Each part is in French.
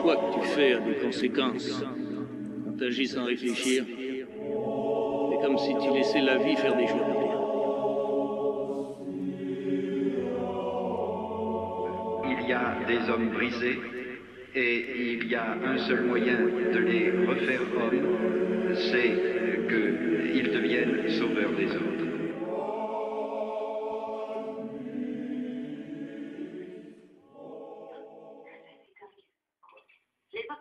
choix que tu fais a des conséquences. On t'agit sans réfléchir. C'est comme si tu laissais la vie faire des choix. Il y a des hommes brisés et il y a un seul moyen de les refaire hommes,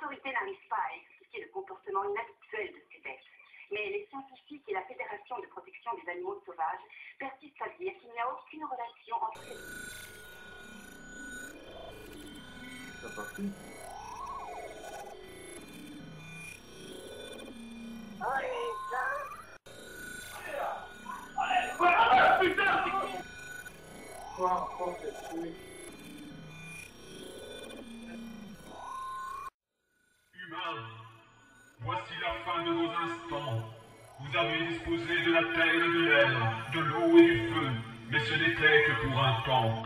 autorités n'arrivent pas à expliquer le comportement inhabituel de ces bêtes. Mais les scientifiques et la Fédération de protection des animaux sauvages persistent à dire qu'il n'y a aucune relation entre les Humains, voici la fin de vos instants. Vous avez disposé de la terre et de l'air, de l'eau et du feu, mais ce n'était que pour un temps.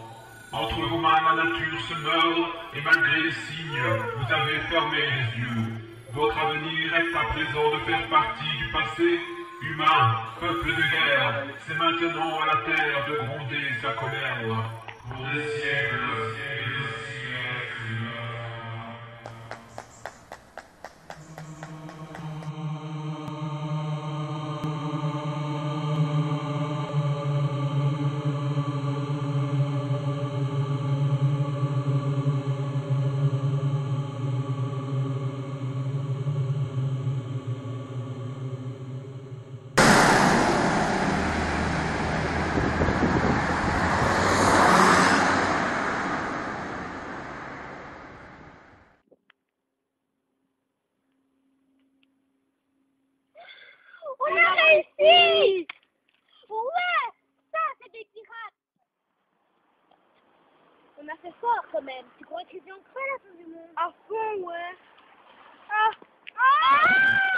Entre vos mains, la nature se meurt, et malgré les signes, vous avez fermé les yeux. Votre avenir est à présent de faire partie du passé. Humain, peuple de guerre, c'est maintenant à la terre de gronder sa colère. Pour des siècles des siècles. ici Ouais Ça, c'est des pirates On a fait fort quand même. Tu crois qu'ils ont fait la fin du monde? À fond, ouais. Ah Ah